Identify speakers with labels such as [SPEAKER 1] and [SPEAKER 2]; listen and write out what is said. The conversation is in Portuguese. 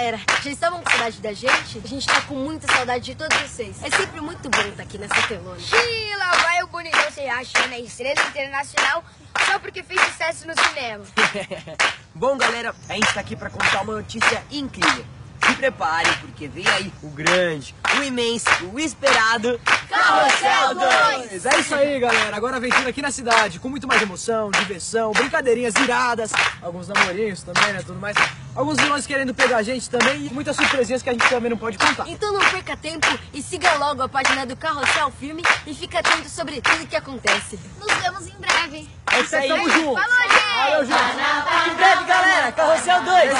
[SPEAKER 1] galera, já estavam com saudade da gente? A gente tá com muita saudade de todos vocês. É sempre muito bom estar aqui nessa telona.
[SPEAKER 2] Ih, lá vai o bonitão se achando a estrela internacional só porque fez sucesso no cinema.
[SPEAKER 3] Bom, galera, a gente tá aqui pra contar uma notícia incrível. Se preparem, porque vem aí o grande, o imenso, o esperado
[SPEAKER 2] Carrossel
[SPEAKER 4] 2! É isso aí, galera. Agora aventura aqui na cidade, com muito mais emoção, diversão, brincadeirinhas iradas, alguns namorinhos também, né, tudo mais. Alguns vilões querendo pegar a gente também e muitas surpresinhas que a gente também não pode contar.
[SPEAKER 1] Então não perca tempo e siga logo a página do Carrossel Filme e fique atento sobre tudo que acontece.
[SPEAKER 2] Nos vemos em breve.
[SPEAKER 3] É isso aí.
[SPEAKER 4] Tamo junto.
[SPEAKER 2] Falou, gente!
[SPEAKER 4] Valeu, gente!
[SPEAKER 3] Em breve, galera, Carrossel 2!